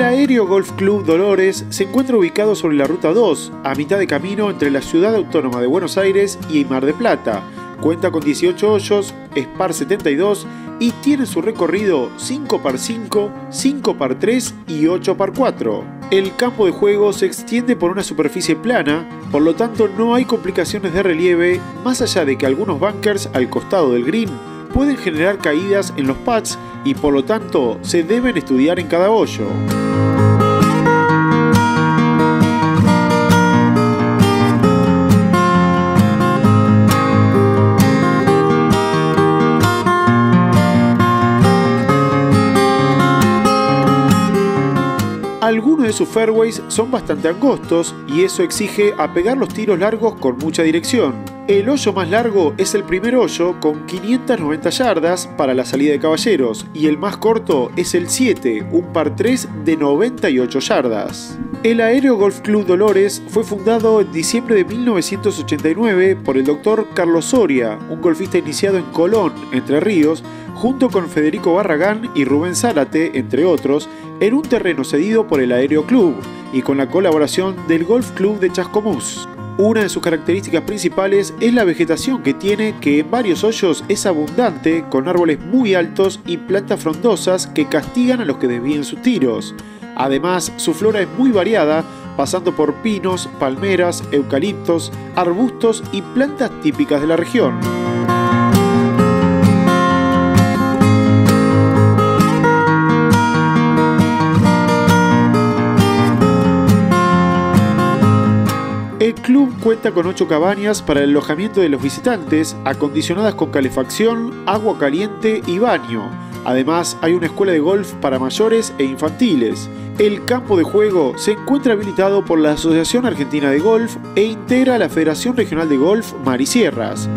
Aéreo Golf Club Dolores se encuentra ubicado sobre la Ruta 2, a mitad de camino entre la Ciudad Autónoma de Buenos Aires y Mar de Plata. Cuenta con 18 hoyos, es par 72 y tiene su recorrido 5 par 5, 5 par 3 y 8 par 4. El campo de juego se extiende por una superficie plana, por lo tanto no hay complicaciones de relieve, más allá de que algunos bunkers al costado del green pueden generar caídas en los pads y por lo tanto se deben estudiar en cada hoyo. Algunos de sus fairways son bastante angostos y eso exige apegar los tiros largos con mucha dirección. El hoyo más largo es el primer hoyo con 590 yardas para la salida de caballeros y el más corto es el 7, un par 3 de 98 yardas. El Aéreo Golf Club Dolores fue fundado en diciembre de 1989 por el doctor Carlos Soria, un golfista iniciado en Colón, Entre Ríos, junto con Federico Barragán y Rubén Zárate, entre otros, en un terreno cedido por el Aéreo Club y con la colaboración del Golf Club de Chascomús. Una de sus características principales es la vegetación que tiene, que en varios hoyos es abundante, con árboles muy altos y plantas frondosas que castigan a los que desvíen sus tiros. Además, su flora es muy variada, pasando por pinos, palmeras, eucaliptos, arbustos y plantas típicas de la región. El club cuenta con 8 cabañas para el alojamiento de los visitantes, acondicionadas con calefacción, agua caliente y baño. Además, hay una escuela de golf para mayores e infantiles. El campo de juego se encuentra habilitado por la Asociación Argentina de Golf e integra la Federación Regional de Golf Mar y Sierras.